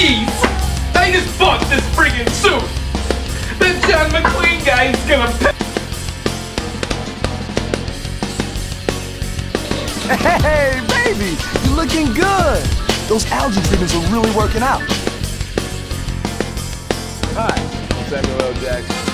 I just bought this friggin' suit. That John McClane guy is gonna pay. Hey, baby, you're looking good. Those algae treatments are really working out. Hi, Samuel L. Jackson.